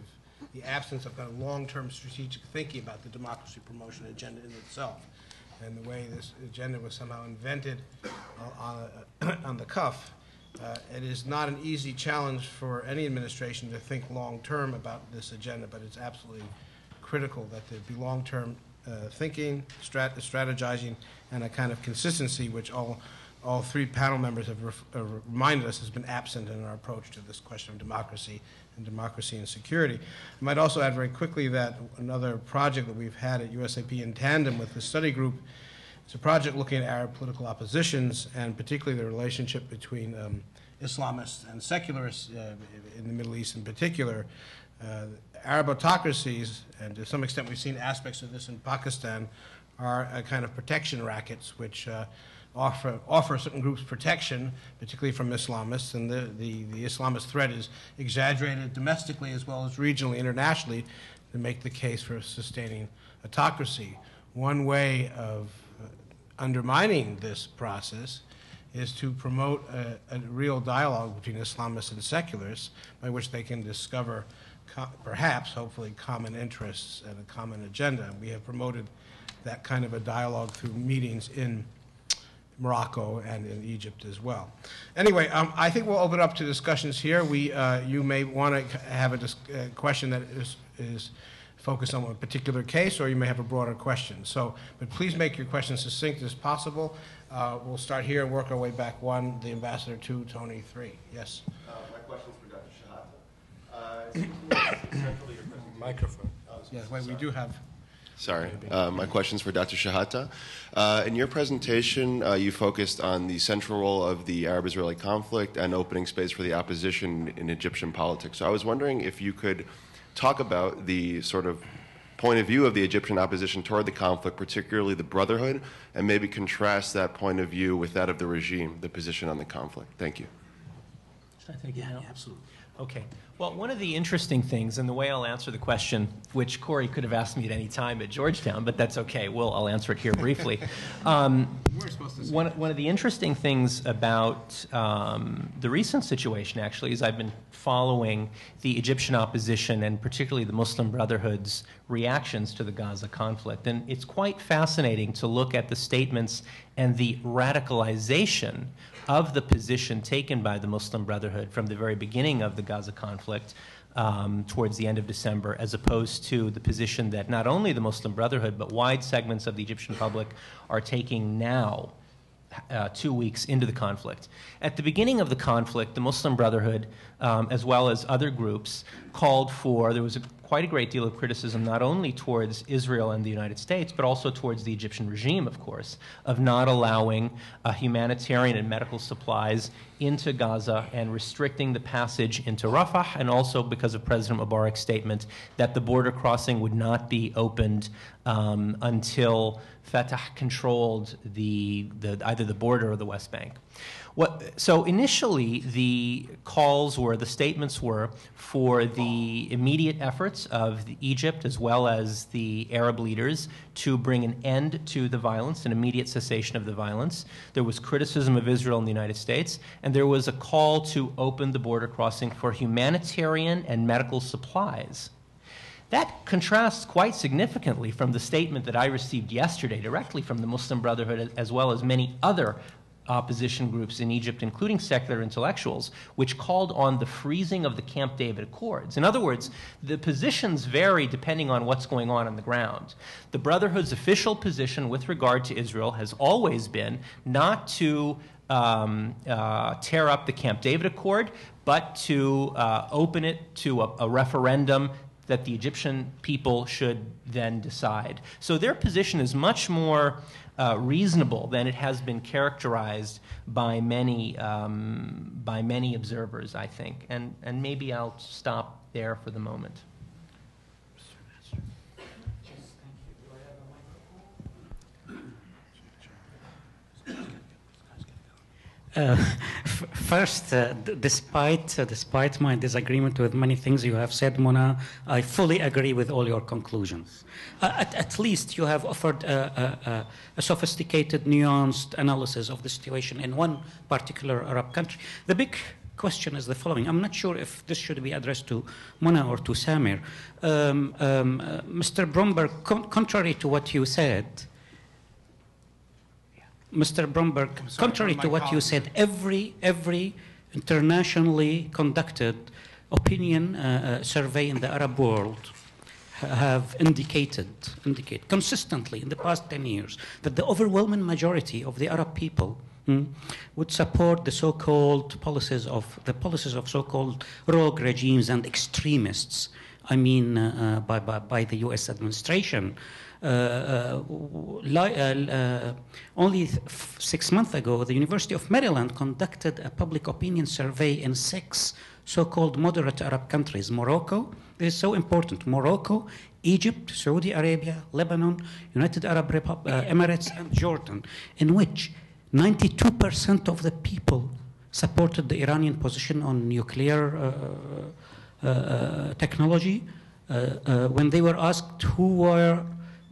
the absence of kind of long-term strategic thinking about the democracy promotion agenda in itself, and the way this agenda was somehow invented uh, on, (clears throat) on the cuff. Uh, It is not an easy challenge for any administration to think long-term about this agenda, but it's absolutely critical that there be long-term uh, thinking, strat- strategizing, and a kind of consistency which all, all three panel members have ref- uh, reminded us has been absent in our approach to this question of democracy and democracy and security. I might also add very quickly that another project that we've had at USIP in tandem with the study group is a project looking at Arab political oppositions and particularly the relationship between um, Islamists and secularists uh, in the Middle East in particular. Uh, Arab autocracies, and to some extent we've seen aspects of this in Pakistan, are a kind of protection rackets which uh, offer, offer certain groups protection, particularly from Islamists, and the, the, the Islamist threat is exaggerated domestically as well as regionally, internationally, to make the case for sustaining autocracy. One way of undermining this process is to promote a, a real dialogue between Islamists and secularists by which they can discover co- perhaps, hopefully, common interests and a common agenda. We have promoted that kind of a dialogue through meetings in Morocco and in Egypt as well. Anyway, um, I think we'll open up to discussions here. We, uh, you may want to have a uh, question that is, is focused on a particular case, or you may have a broader question. So, but please make your questions succinct as possible. Uh, we'll start here and work our way back. One, the ambassador. Two, Tony. Three. Yes. Uh, My is for Dr. Shehata. Uh, it seems to me that centrally your presentation- Microphone. Oh, Yes. Wait, we do have. Sorry. Uh, My question's for Dr. Shehata. Uh, In your presentation, uh, you focused on the central role of the Arab-Israeli conflict and opening space for the opposition in Egyptian politics. So I was wondering if you could talk about the sort of point of view of the Egyptian opposition toward the conflict, particularly the Brotherhood, and maybe contrast that point of view with that of the regime, the position on the conflict. Thank you. Should I take it Yeah, yeah, absolutely. Okay. Well, one of the interesting things, and the way I'll answer the question, which Corey could have asked me at any time at Georgetown, but that's okay. Well, I'll answer it here briefly. (laughs) Um, We're supposed to one, one of the interesting things about um, the recent situation, actually, is I've been following the Egyptian opposition and particularly the Muslim Brotherhood's reactions to the Gaza conflict. And it's quite fascinating to look at the statements and the radicalization of the position taken by the Muslim Brotherhood from the very beginning of the Gaza conflict um, towards the end of December, as opposed to the position that not only the Muslim Brotherhood, but wide segments of the Egyptian public are taking now, uh, two weeks into the conflict. At the beginning of the conflict, the Muslim Brotherhood, um, as well as other groups, called for, there was a, quite a great deal of criticism not only towards Israel and the United States, but also towards the Egyptian regime, of course, of not allowing uh, humanitarian and medical supplies into Gaza and restricting the passage into Rafah, and also because of President Mubarak's statement that the border crossing would not be opened um, until Fatah controlled the, the, either the border or the West Bank. What, so initially, the calls were, the statements were for the immediate efforts of Egypt as well as the Arab leaders to bring an end to the violence, an immediate cessation of the violence. There was criticism of Israel and the United States, and there was a call to open the border crossing for humanitarian and medical supplies. That contrasts quite significantly from the statement that I received yesterday directly from the Muslim Brotherhood, as well as many other opposition groups in Egypt, including secular intellectuals, which called on the freezing of the Camp David Accords. In other words, the positions vary depending on what's going on on the ground. The Brotherhood's official position with regard to Israel has always been not to um, uh, tear up the Camp David Accord, but to uh, open it to a, a referendum that the Egyptian people should then decide. So their position is much more uh, reasonable than it has been characterized by many um, by many observers, I think. And and maybe I'll stop there for the moment. Uh, (laughs) first, uh, despite uh, despite my disagreement with many things you have said, Mona, I fully agree with all your conclusions. Uh, at, at least you have offered a, a, a, a sophisticated, nuanced analysis of the situation in one particular Arab country. The big question is the following. I'm not sure if this should be addressed to Mona or to Samer. Um, um, uh, Mr. Brumberg, con- contrary to what you said, Mr. Brumberg, sorry, contrary to what you said, every every internationally conducted opinion uh, uh, survey in the Arab world have indicated indicate consistently in the past 10 years that the overwhelming majority of the Arab people hmm, would support the so-called policies of the policies of so-called rogue regimes and extremists. I mean, uh, uh, by, by, by the U.S. administration. Uh, uh, uh, only six months ago, the University of Maryland conducted a public opinion survey in six so-called moderate Arab countries: Morocco. Is so important: Morocco, Egypt, Saudi Arabia, Lebanon, United Arab Repub- uh, Emirates, and Jordan, in which 92% of the people supported the Iranian position on nuclear uh, uh, technology. When they were asked who were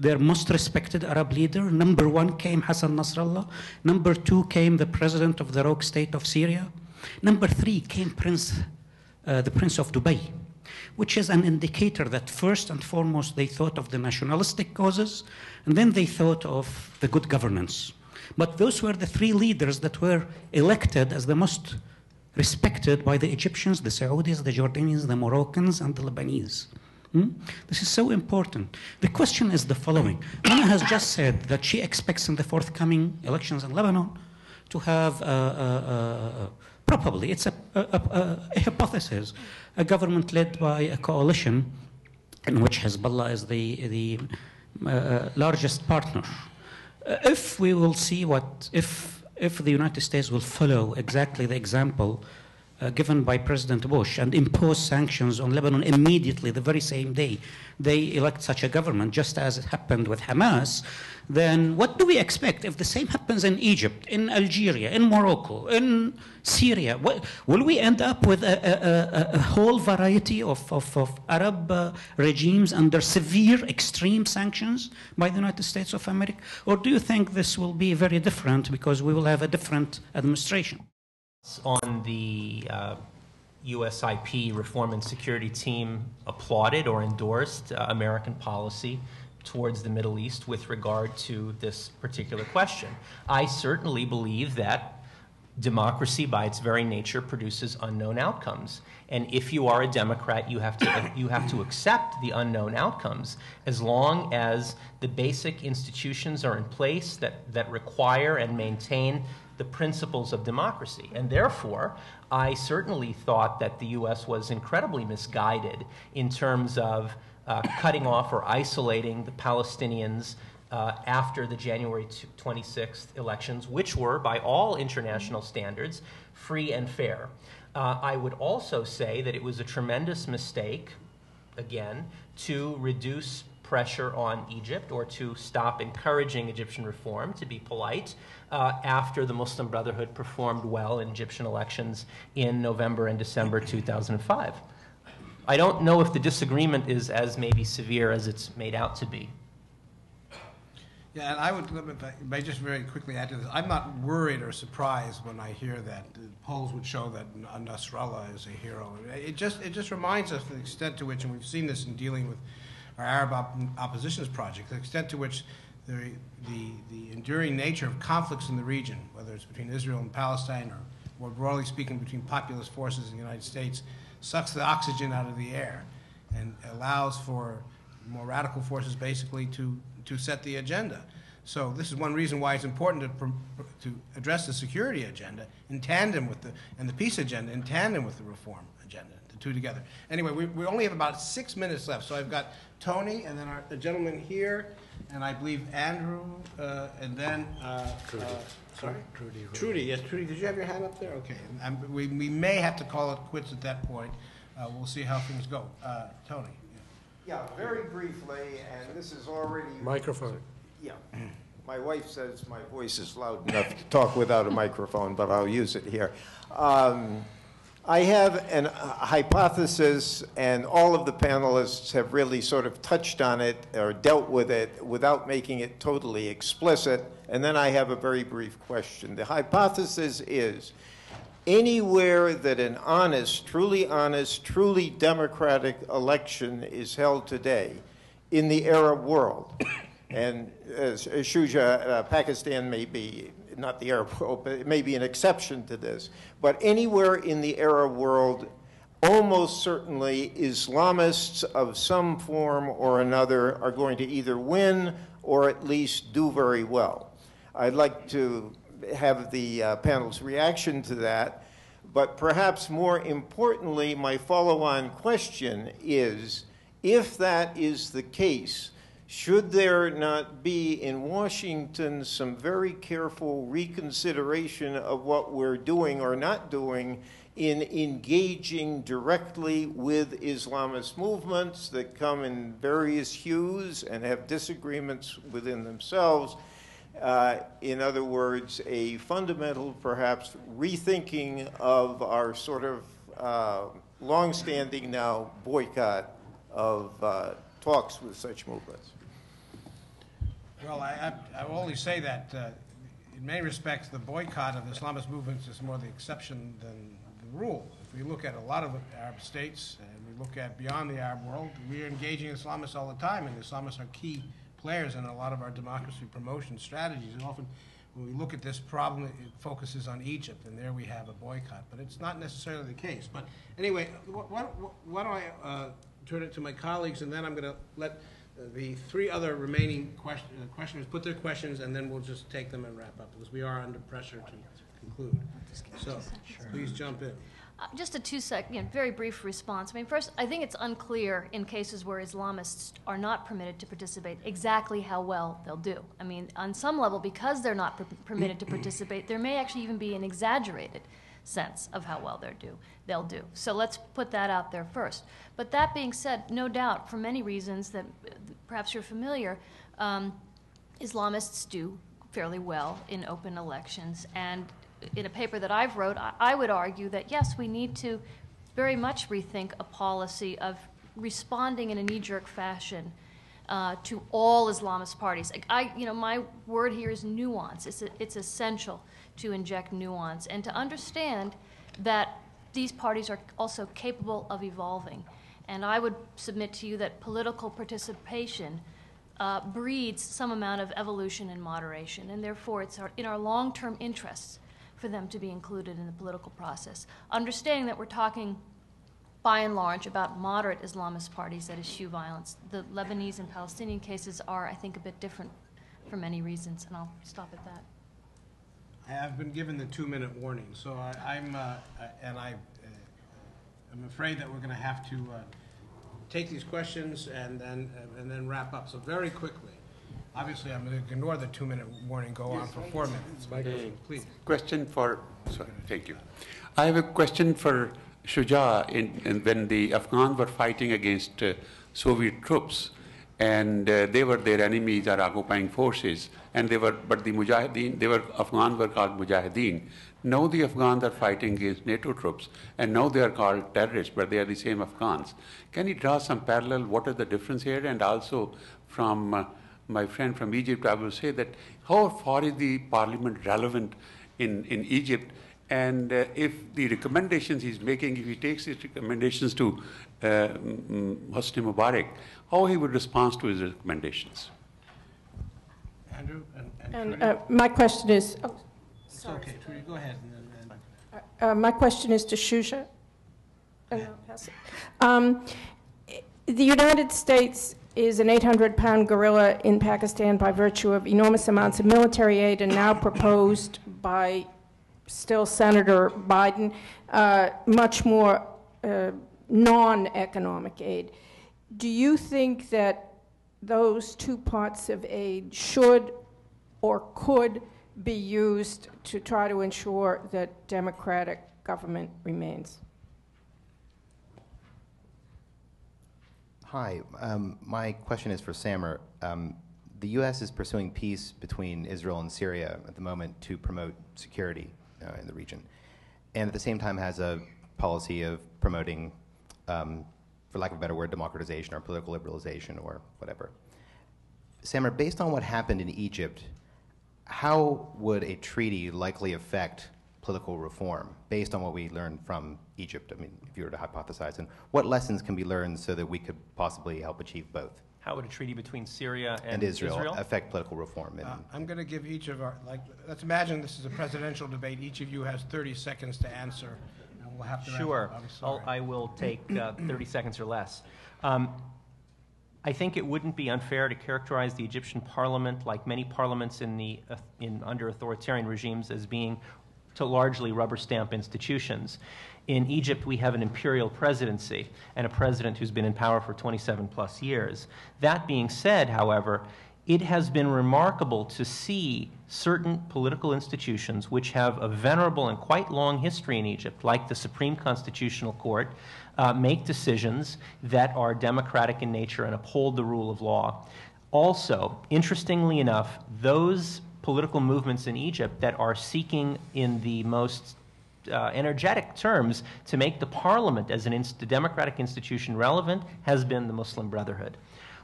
their most respected Arab leader, number one came Hassan Nasrallah, number two came the president of the rogue state of Syria, number three came Prince, uh, the Prince of Dubai, which is an indicator that first and foremost they thought of the nationalistic causes, and then they thought of the good governance. But those were the three leaders that were elected as the most respected by the Egyptians, the Saudis, the Jordanians, the Moroccans, and the Lebanese. Hmm? This is so important. The question is the following. Anna has just said that she expects in the forthcoming elections in Lebanon to have, uh, uh, uh, probably, it's a, a, a, a hypothesis, a government led by a coalition in which Hezbollah is the, the uh, largest partner. Uh, if we will see what, if, if the United States will follow exactly the example uh, given by President Bush and impose sanctions on Lebanon immediately, the very same day they elect such a government, just as it happened with Hamas, then what do we expect if the same happens in Egypt, in Algeria, in Morocco, in Syria? What, will we end up with a, a, a, a whole variety of, of, of Arab uh, regimes under severe, extreme sanctions by the United States of America? Or do you think this will be very different because we will have a different administration? On the uh, USIP Reform and Security Team applauded or endorsed uh, American policy towards the Middle East with regard to this particular question. I certainly believe that democracy by its very nature produces unknown outcomes and if you are a democrat you have to you have to accept the unknown outcomes as long as the basic institutions are in place that that require and maintain the principles of democracy and therefore i certainly thought that the us was incredibly misguided in terms of uh, cutting off or isolating the palestinians uh, after the January 26th elections, which were, by all international standards, free and fair. Uh, I would also say that it was a tremendous mistake, again, to reduce pressure on Egypt or to stop encouraging Egyptian reform, to be polite, uh, after the Muslim Brotherhood performed well in Egyptian elections in November and December 2005. I don't know if the disagreement is as maybe severe as it's made out to be. Yeah, and I would, may just very quickly add to this, I'm not worried or surprised when I hear that the polls would show that Nasrallah is a hero. It just, it just reminds us the extent to which, and we've seen this in dealing with our Arab op- oppositions project, the extent to which the, the, the enduring nature of conflicts in the region, whether it's between Israel and Palestine or more broadly speaking between populist forces in the United States, sucks the oxygen out of the air and allows for more radical forces basically to to set the agenda. So this is one reason why it's important to, to address the security agenda in tandem with the, and the peace agenda in tandem with the reform agenda, the two together. Anyway, we, we only have about six minutes left, so I've got Tony and then our, the gentleman here, and I believe Andrew, uh, and then, uh, Trudy. Uh, sorry? Trudy. Trudy, yes, Trudy, did you have your hand up there? Okay, and, we, we may have to call it quits at that point. Uh, we'll see how things go. Uh, Tony. Yeah, very briefly, and this is already. Microphone. Yeah. My wife says my voice is loud enough to talk without a microphone, but I'll use it here. Um, I have an, a hypothesis, and all of the panelists have really sort of touched on it or dealt with it without making it totally explicit. And then I have a very brief question. The hypothesis is anywhere that an honest, truly honest, truly democratic election is held today in the Arab world, (coughs) and as Shuja, uh, Pakistan may be not the Arab world, but it may be an exception to this, but anywhere in the Arab world, almost certainly Islamists of some form or another are going to either win or at least do very well. I'd like to have the uh, panel's reaction to that. But perhaps more importantly, my follow on question is if that is the case, should there not be in Washington some very careful reconsideration of what we're doing or not doing in engaging directly with Islamist movements that come in various hues and have disagreements within themselves? Uh, in other words, a fundamental, perhaps, rethinking of our sort of uh, long-standing now boycott of uh, talks with such movements. Well, I, I, I will only say that uh, in many respects, the boycott of Islamist movements is more the exception than the rule. If we look at a lot of Arab states and we look at beyond the Arab world, we are engaging Islamists all the time, and Islamists are key players in a lot of our democracy promotion strategies. And often, when we look at this problem, it focuses on Egypt, and there we have a boycott. But it's not necessarily the case. But anyway, why, why don't I uh, turn it to my colleagues, and then I'm going to let the three other remaining question, uh, questioners put their questions, and then we'll just take them and wrap up, because we are under pressure to conclude. So please jump in. Uh, just a two sec, you know, very brief response. I mean, first, I think it's unclear in cases where Islamists are not permitted to participate exactly how well they'll do. I mean, on some level, because they're not per- permitted to participate, there may actually even be an exaggerated sense of how well they're do, they'll do. So let's put that out there first. But that being said, no doubt, for many reasons that perhaps you're familiar, um, Islamists do fairly well in open elections. And in a paper that I've wrote, I, I would argue that yes, we need to very much rethink a policy of responding in a knee-jerk fashion uh, to all Islamist parties. I, I- you know, my word here is nuance. It's, it's essential to inject nuance and to understand that these parties are also capable of evolving. And I would submit to you that political participation uh, breeds some amount of evolution and moderation, and therefore it's our, in our long-term interests for them to be included in the political process. Understanding that we're talking by and large, about moderate Islamist parties that eschew violence. The Lebanese and Palestinian cases are, I think, a bit different for many reasons, and I'll stop at that. I have been given the two-minute warning, so I- I'm, uh, uh, and I, uh, I'm afraid that we're going to have to uh, take these questions and then, and then wrap up. So very quickly, obviously, I'm going to ignore the two-minute warning, go on for four minutes. Microphone, Please. Question for, sorry, thank you. I have a question for Shuja. In, in when the Afghans were fighting against uh, Soviet troops, and uh, they were their enemies, our occupying forces, and they were, but the Mujahideen, they were Afghans were called Mujahideen. Now the Afghans are fighting against NATO troops, and now they are called terrorists, but they are the same Afghans. Can you draw some parallel? What is the difference here? And also, from uh, my friend from Egypt, I will say that how far is the parliament relevant in, in Egypt? And uh, if the recommendations he's making, if he takes his recommendations to uh, Hosni Mubarak, how he would respond to his recommendations? Andrew and- and And uh, my question is, oh, It's okay, Trudy, go ahead. and then- and- uh, my question is to Shuja. No, pass it. Um, The United States is an 800-pound gorilla in Pakistan by virtue of enormous amounts of military aid and now proposed by still Senator Biden, uh, much more uh, non-economic aid. Do you think that those two parts of aid should or could be used to try to ensure that democratic government remains? Hi, um, my question is for Samer. Um, the U.S. is pursuing peace between Israel and Syria at the moment to promote security uh, in the region, and at the same time has a policy of promoting, um, for lack of a better word, democratization or political liberalization or whatever. Samer, based on what happened in Egypt, how would a treaty likely affect political reform based on what we learned from Egypt? I mean, if you were to hypothesize, and what lessons can be learned so that we could possibly help achieve both? How would a treaty between Syria and, And Israel, affect political reform? And, Uh, I'm going to give each of our, like, let's imagine this is a presidential debate. Each of you has 30 seconds to answer, and we'll have to wrap Sure. up. I'm I'll- sorry. I will take uh, (clears throat) 30 seconds or less. Um, I think it wouldn't be unfair to characterize the Egyptian parliament, like many parliaments in the, uh, in, under authoritarian regimes, as being to largely rubber stamp institutions. In Egypt, we have an imperial presidency and a president who's been in power for 27 plus years. That being said, however, it has been remarkable to see certain political institutions which have a venerable and quite long history in Egypt, like the Supreme Constitutional Court, uh, make decisions that are democratic in nature and uphold the rule of law. Also, interestingly enough, those political movements in Egypt that are seeking, in the most uh, energetic terms, to make the parliament as an inst- democratic institution relevant has been the Muslim Brotherhood.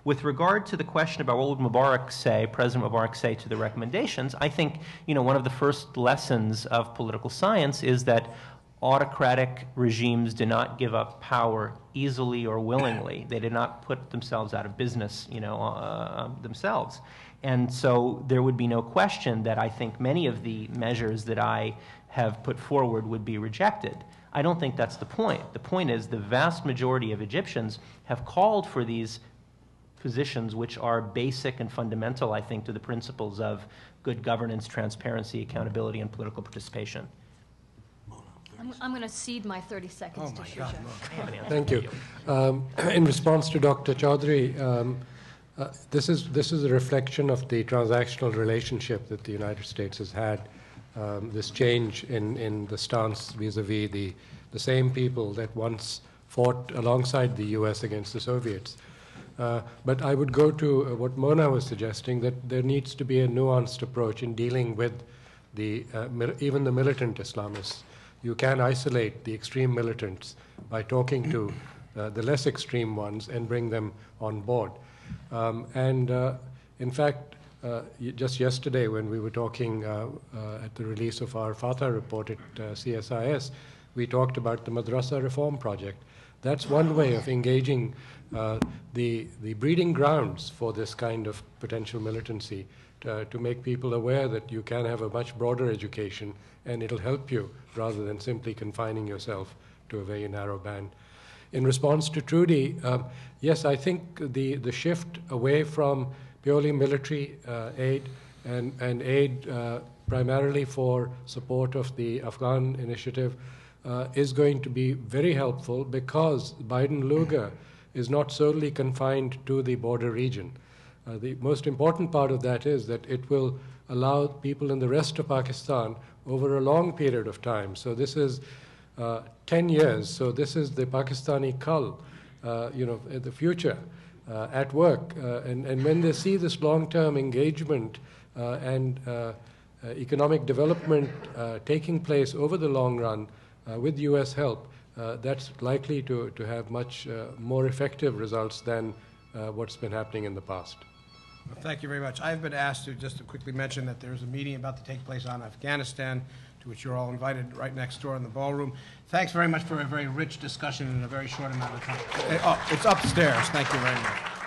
With regard to the question about what would Mubarak say, President Mubarak say to the recommendations, I think you know one of the first lessons of political science is that autocratic regimes do not give up power easily or willingly. (clears throat) They did not put themselves out of business, you know, uh, themselves. And so there would be no question that I think many of the measures that I have put forward would be rejected. I don't think that's the point. The point is the vast majority of Egyptians have called for these positions which are basic and fundamental, I think, to the principles of good governance, transparency, accountability, and political participation. I'm, I'm going to cede my 30 seconds to Shuja. I have an answer Thank you. Um, (clears throat) In response to Dr. Chaudhry, um, uh, this is, this is a reflection of the transactional relationship that the United States has had um, this change in, in the stance vis-a-vis the, the same people that once fought alongside the US against the Soviets. Uh, but I would go to uh, what Mona was suggesting, that there needs to be a nuanced approach in dealing with the, uh, mil- even the militant Islamists. You can isolate the extreme militants by talking to uh, the less extreme ones and bring them on board. Um, and uh, in fact, uh, just yesterday when we were talking at the release of our FATA report at CSIS, we talked about the Madrasa Reform Project. That's one way of engaging the, the breeding grounds for this kind of potential militancy to, to make people aware that you can have a much broader education and it'll help you rather than simply confining yourself to a very narrow band. In response to Trudy, um, yes, I think the, the shift away from purely military uh, aid and, and aid uh, primarily for support of the Afghan initiative uh, is going to be very helpful because Biden Lugar is not solely confined to the border region. Uh, the most important part of that is that it will allow people in the rest of Pakistan over a long period of time. So this is uh, 10 years. So this is the Pakistani cull, uh, you know, in the future uh, at work. Uh, and, and when they see this long-term engagement uh, and economic development taking place over the long run with U.S. help, uh, that's likely to, to have much uh, more effective results than uh, what's been happening in the past. Well, Thank you very much. I've been asked to, just to quickly mention that there's a meeting about to take place on Afghanistan, to which you're all invited right next door in the ballroom. Thanks very much for a very rich discussion in a very short amount of time. Eh, Oh, it's upstairs. Thank you very much.